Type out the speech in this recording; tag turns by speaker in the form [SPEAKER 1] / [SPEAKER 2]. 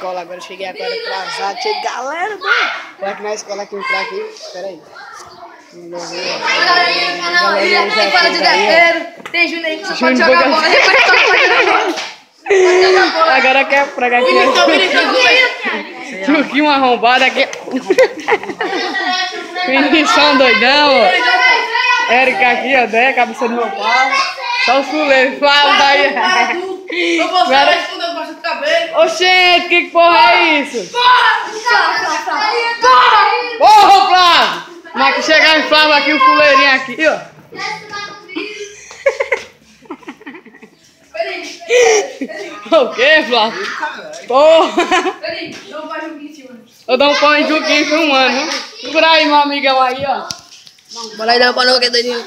[SPEAKER 1] escola agora. Cheguei agora atrasado. Cheguei, galera, mano. Vai aqui na escola aqui, entrar aqui. Espera aí.
[SPEAKER 2] Galerinha, tem fora de defeiro, tem Júnior que só pode jogar
[SPEAKER 1] joga-
[SPEAKER 2] bola, depois só pode jogar bola.
[SPEAKER 1] Agora quer pragar aqui. Chuquinho arrombado aqui. Finição doidão, ó. Érica aqui, ó, Dé, cabeça do meu pau. Só o fuleiro, Flávio tá aí. Oxente, que porra é isso?
[SPEAKER 2] Porra!
[SPEAKER 1] Porra, Flávio! Mas que chegar em Flávio aqui, o fuleirinho aqui, ó. O que, Flávio? Porra!
[SPEAKER 2] Peraí, não vai jogar em cima.
[SPEAKER 1] Eu dou um pão em Juquinho por um ano. Segura aí, meu amigão aí, ó.
[SPEAKER 2] Bora aí dar pra não que doidinho.